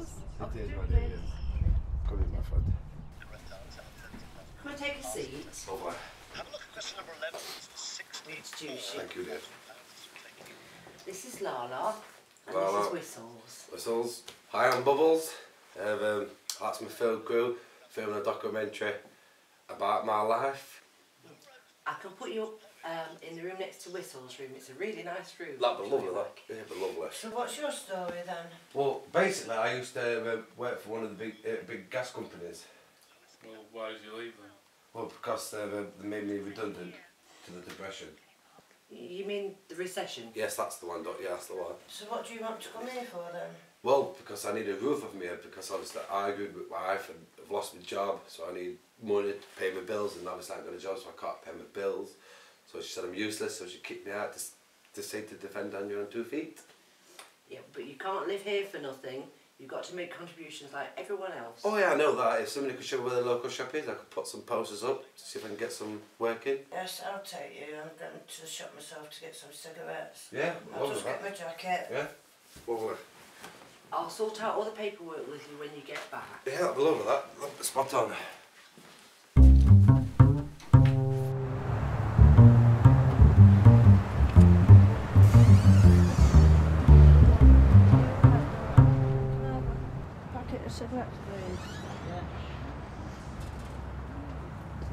Lala Hi, and Bubbles. Bubbles. What It is do what you it think? is. Come in, my friend. Come and take a seat. Lovely. Introduce you. Thank you, dear. This is Lala, and Lala. this is Whistles. Whistles. Hi, I'm Bubbles. I've, um, that's my film crew, filming a documentary about my life. I can put you up um, in the room next to Whistles' room. It's a really nice room. That'd be lovely, that. Yeah, be lovely. So what's your story then? Well, basically, I used to uh, work for one of the big uh, big gas companies. Well, why did you leave then? Well, because uh, they made me redundant to the depression. You mean the recession? Yes, that's the one, Doc. Yeah, that's the one. So what do you want to come here for then? Well, because I need a roof over my head because obviously I argued with my wife and I've lost my job, so I need money to pay my bills and obviously I haven't got a job so I can't pay my bills. So she said I'm useless, so she kicked me out to, to say to defend on your own two feet. Yeah, but you can't live here for nothing. You've got to make contributions like everyone else. Oh yeah, I know that. If somebody could show me where the local shop is, I could put some posters up to see if I can get some work in. Yes, I'll take you. I'm going to the shop myself to get some cigarettes. Yeah, I'll just that. get my jacket. Yeah, lovely. I'll sort out all the paperwork with you when you get back. Yeah, that'd be that. Spot on. Packet of cigarettes, please. Yeah.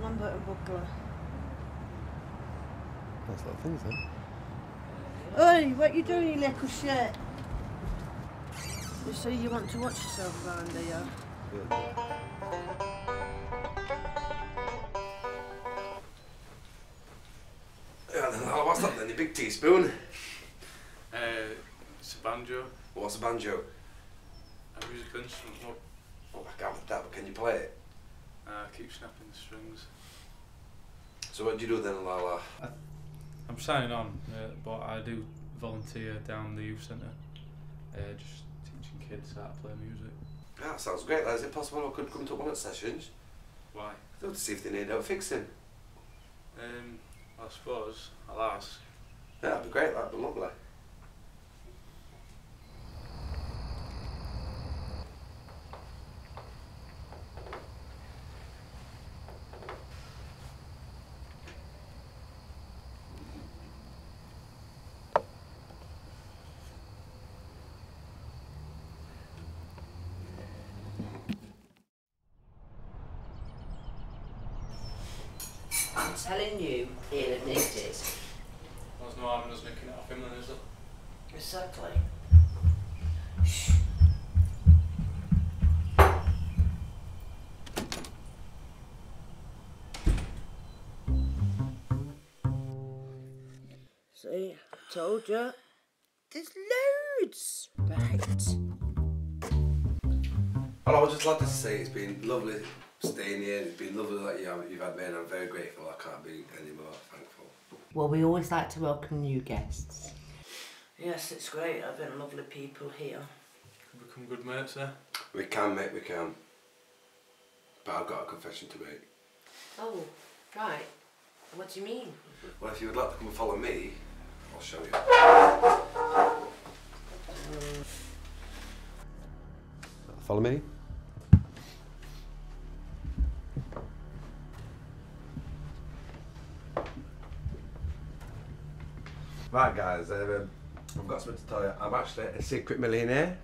Lambert and Butler. Nice little things, then. Oi, what you doing, you little shit? You say you want to watch yourself around here. Yeah, then, oh, what's that then? The big teaspoon? Uh, it's a banjo, What's a banjo? A musical instrument. Look, Oh, I can't that, but can you play it? uh, keep snapping the strings. So what do you do then, Lala? I'm signing on, uh, but I do volunteer down the youth centre, uh, just teaching kids how to play music. Yeah, that sounds great. Is it possible I could come to one of the sessions? Why? To see if they need help fixing. Um, I suppose I'll ask. Yeah, that'd be great. That'd be lovely. Telling you, he'll have nicked it. There's no harm in us nicking it off him then, is there? Exactly. See, I told you. There's loads. Right. Well, I would just like to say it's been lovely staying here. It's been lovely that you have, you've had me, and I'm very grateful. I can't be any more thankful. Well, we always like to welcome new guests. Yes, it's great I've been lovely people here. Could become good mates there. We can, mate. We can. But I've got a confession to make. Oh, right. What do you mean? Well, if you would like to come and follow me, I'll show you. Mm. Follow me. Right, guys, um, I've got something to tell you. I'm actually a secret millionaire.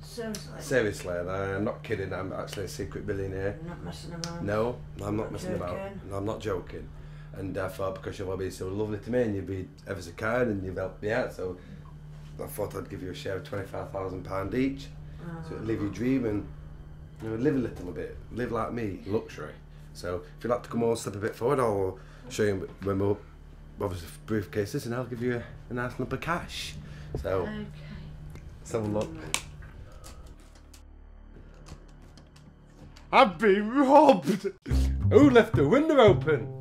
Seriously. Seriously, I'm not kidding. I'm actually a secret millionaire. You're not messing around. No, I'm not Not messing about. joking? No, I'm not joking. And I thought because you've been so lovely to me and you've been ever so kind and you've helped me out, so I thought I'd give you a share of twenty-five thousand pound each. So live your dream and you know, live a little bit, live like me, luxury. So if you'd like to come on, step a bit forward, I'll show you when we're obviously briefcases and I'll give you a, a nice lump of cash. So Okay. let's have a look. I've been robbed! Who left the window open?